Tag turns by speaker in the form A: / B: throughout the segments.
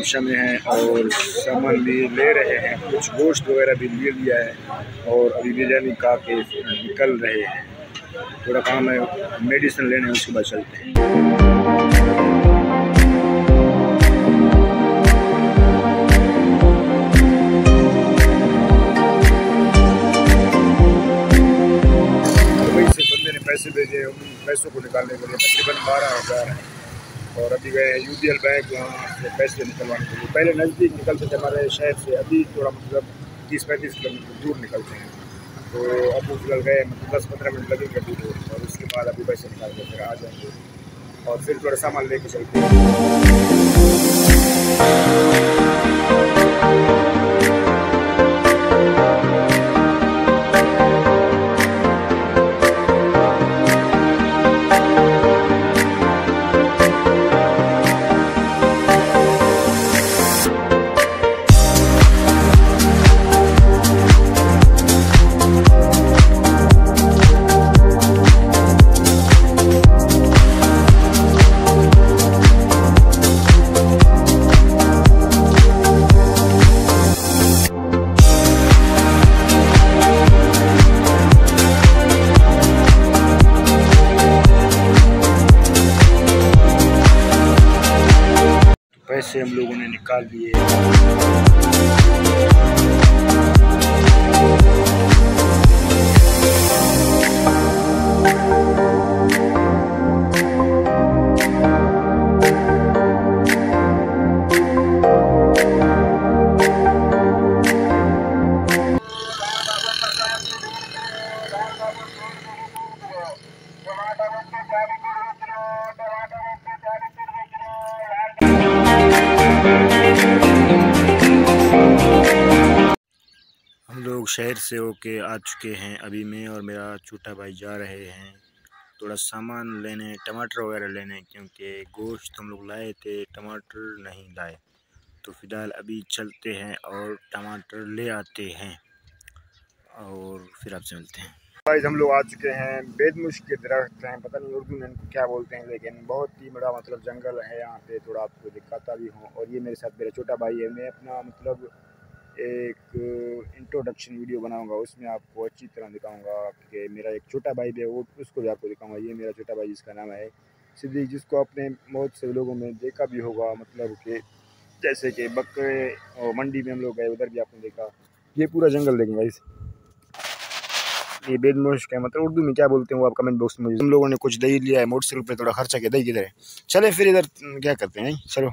A: Option में हैं और सामान भी ले रहे हैं। कुछ गोश्त वगैरह भी ले लिया है और अभी बिरयानी का के निकल रहे हैं। थोड़ा काम है, मेडिसिन लेने उसके बाद चलते हैं। ने पैसे भेजे, उन पैसों को निकालने के लिए तकरीबन बारह हज़ार है। और अभी वह यू पी एल बैंक वहाँ से पैसे निकलवाने के लिए पहले नज़दीक निकलते थे हमारे शहर से, अभी थोड़ा मतलब तीस पैंतीस किलोमीटर दूर निकलते हैं। तो अब निकल गए मतलब दस पंद्रह मिनट लगेंगे दूर। और उसके बाद अभी पैसे निकाल के फिर आ जाएँगे। और फिर थोड़ा सामान लेके चलते हैं। पैसे हम लोगों ने निकाल लिए। शहर से होके आ चुके हैं अभी मैं और मेरा छोटा भाई जा रहे हैं। थोड़ा सामान लेने, टमाटर वगैरह लेने, क्योंकि गोश्त हम लोग लाए थे, टमाटर नहीं लाए। तो फ़िलहाल अभी चलते हैं और टमाटर ले आते हैं और फिर आपसे मिलते हैं। भाई हम लोग आ चुके हैं बेदमुश के दरख्त हैं। पता नहीं उर्दू में क्या बोलते हैं, लेकिन बहुत ही बड़ा मतलब जंगल है यहाँ पे, थोड़ा आपको दिखाता भी हूँ। और ये मेरे साथ मेरा छोटा भाई है। मैं अपना मतलब एक इंट्रोडक्शन वीडियो बनाऊँगा, उसमें आपको अच्छी तरह दिखाऊँगा कि मेरा एक छोटा भाई भी है, वो उसको भी आपको दिखाऊँगा। ये मेरा छोटा भाई जिसका नाम है सिद्दीक, जिसको अपने बहुत से लोगों में देखा भी होगा मतलब कि जैसे कि बकरे और मंडी में हम लोग गए, उधर भी आपने देखा। ये पूरा जंगल देखेंगे इस। ये बेदमोश का मतलब उर्दू में क्या बोलते हैं वो आप कमेंट बॉक्स में। हम लोगों ने कुछ दही लिया है, मोटरसाइकिल पे थोड़ा खर्चा किया, दही किधर है? चले फिर इधर, क्या करते हैं? चलो।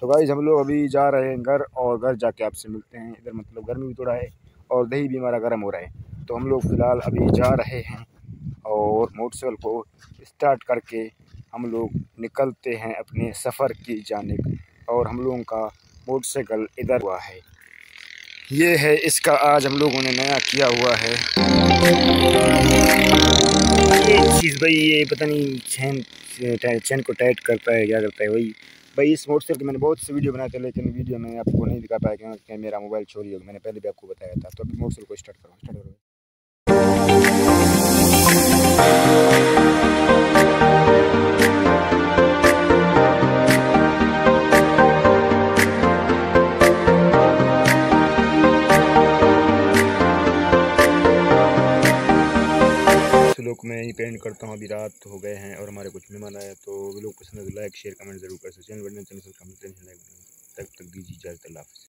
A: तो भाई हम लोग अभी जा रहे हैं घर और घर जाके आपसे मिलते हैं। इधर मतलब गर्मी भी थोड़ा है और दही भी हमारा गर्म हो रहा है। तो हम लोग फ़िलहाल अभी जा रहे हैं और मोटरसाइकिल को स्टार्ट करके हम लोग निकलते हैं अपने सफ़र की जानब और हम लोगों का मोटरसाइकिल इधर हुआ है। ये है, इसका आज हम लोगों ने नया किया हुआ है। ये चीज़ भाई, ये पता नहीं, चैन चैन को टाइट करता है, क्या करता है, वही भाई, इस मोटरसाइकिल की मैंने बहुत से वीडियो बनाए थे, लेकिन वीडियो में आपको नहीं दिखा पाया क्योंकि मेरा मोबाइल चोरी हो गया। मैंने पहले भी आपको बताया था तो अभी मोटरसाइकिल को स्टार्ट करो स्टार्ट करो। ही पेंट करता हूँ। अभी रात हो गए हैं और हमारे कुछ मेहमान आए तो लोग पसंद है लाइक शेयर कमेंट ज़रूर कर सकते सब्सक्राइब तब तक दीजिए इजाज़त, अल्लाह